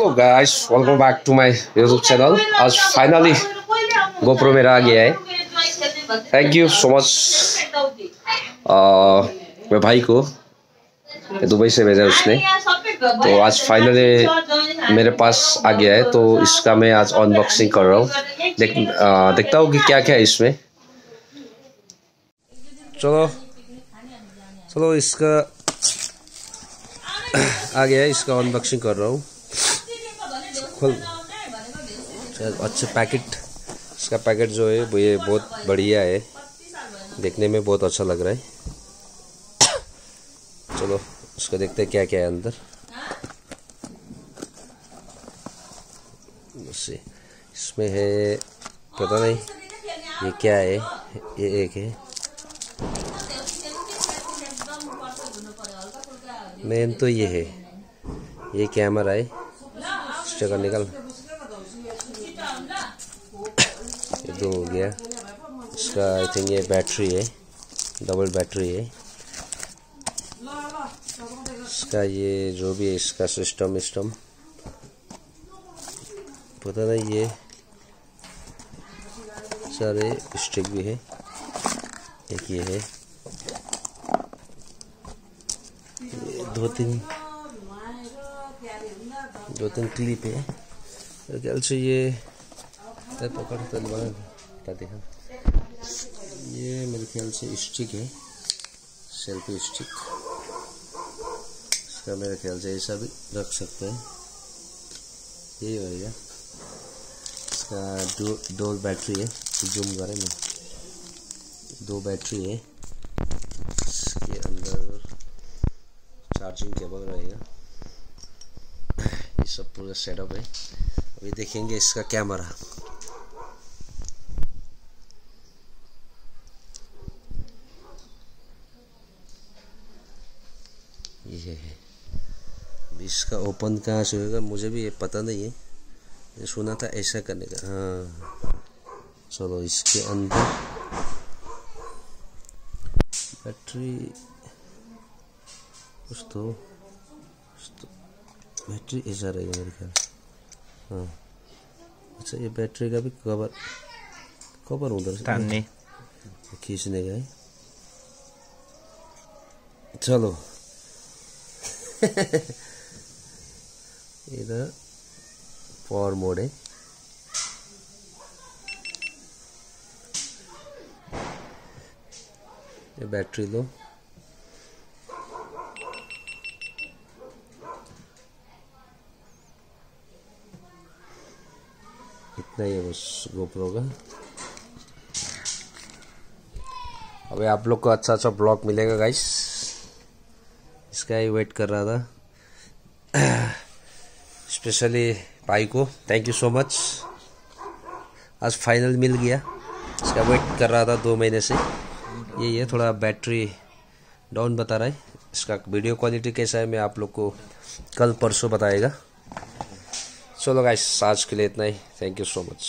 Hello guys welcome back to my YouTube channel आज finally GoPro मेरा आ गया है। थैंक यू सो मच मेरे भाई को दुबई से भेजा उसने। तो आज फाइनली मेरे पास आ गया है तो इसका मैं आज अनबॉक्सिंग कर रहा हूँ। देख आ, देखता हूँ कि क्या क्या है इसमें। चलो चलो इसका आ गया है इसका अनबॉक्सिंग कर रहा हूँ। खोल। अच्छे पैकेट। इसका पैकेट जो है, वो ये बहुत बढ़िया है। देखने में बहुत अच्छा लग रहा है। चलो, इसको देखते हैं क्या क्या है अंदर। इसमें है, पता नहीं, ये क्या है? ये एक है। मेन तो ये है। ये कैमरा है। स्टिकर निकल। ये दो हो गया, इसका आई थिंक ये बैटरी है डबल बैटरी है। इसका ये जो भी है, इसका सिस्टम विस्टम पता नहीं ये सारे स्टिक भी है। एक ये है। दो तीन दो तीन क्लिप है। मेरे ख्याल से ये पकड़ क्या देखा ये मेरे ख्याल से स्टिक है। सेल्फी स्टिक इसका मेरे ख्याल से ऐसा भी रख सकते हैं। यही होगा इसका दो दो बैटरी है। जूम करें ना। दो बैटरी है। इसके अंदर चार्जिंग केबल रहेगा। सब पूरा सेटअप है। अभी देखेंगे इसका कैमरा ये है। इसका ओपन कहाँ से होगा, मुझे भी ये पता नहीं है। ये सुना था ऐसा करने का। हाँ। चलो, इसके अंदर। बैटरी कुछ तो। बैटरी ऐसा रहेगा मेरे ख्याल हाँ। अच्छा ये बैटरी का भी कवर कवर उधर से खींचने का है। चलो। इधर पावर मोड है। ये बैटरी लो। इतना ही है बस गोप्रो का। अभी आप लोग को अच्छा अच्छा ब्लॉग मिलेगा गाइस इसका ही वेट कर रहा था। स्पेशली भाई को। थैंक यू सो मच आज फाइनल मिल गया। इसका वेट कर रहा था दो महीने से। यही है थोड़ा बैटरी डाउन बता रहा है। इसका वीडियो क्वालिटी कैसा है, मैं आप लोग को कल परसों बताएगा। चलो गाइस आज के लिए इतना ही। Thank you so much